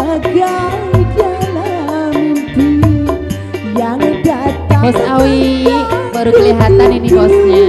bagai dalam mimpi yang datang Bos Awi baru kelihatan ini bosnya.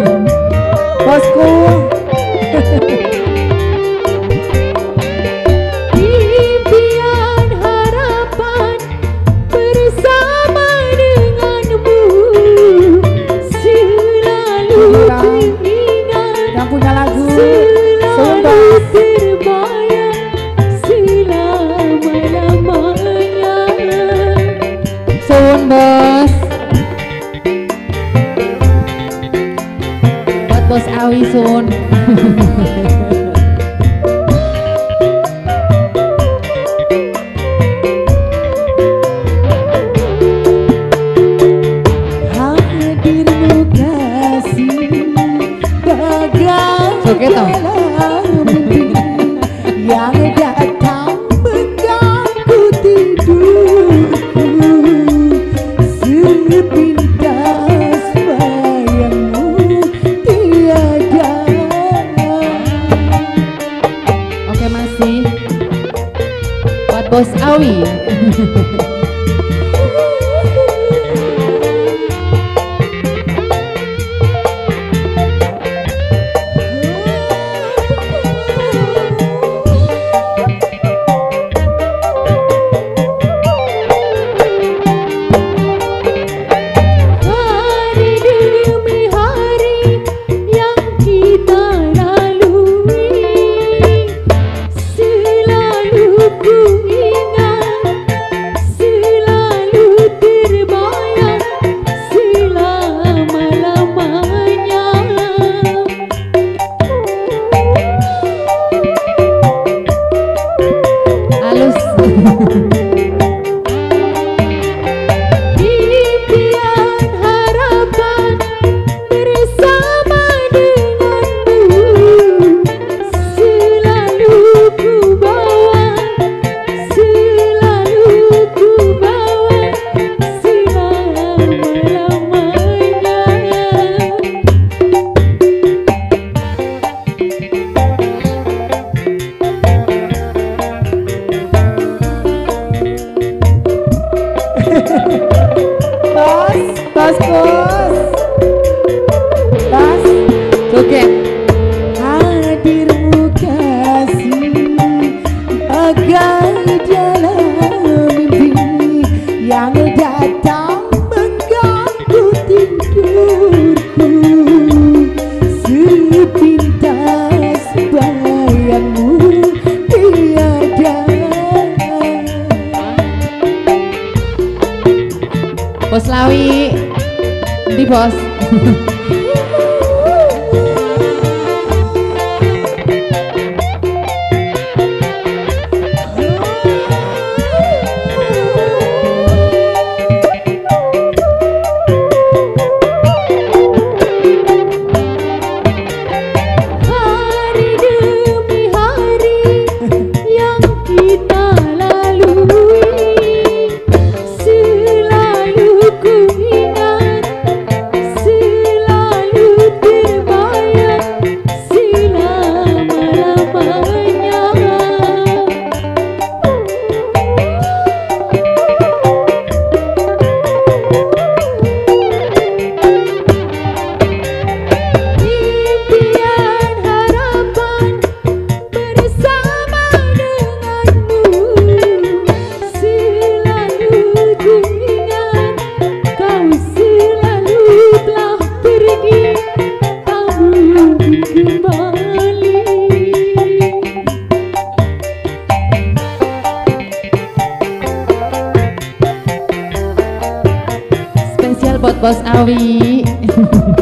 corazón Annie. bos lawi, di bos. Bos Awi.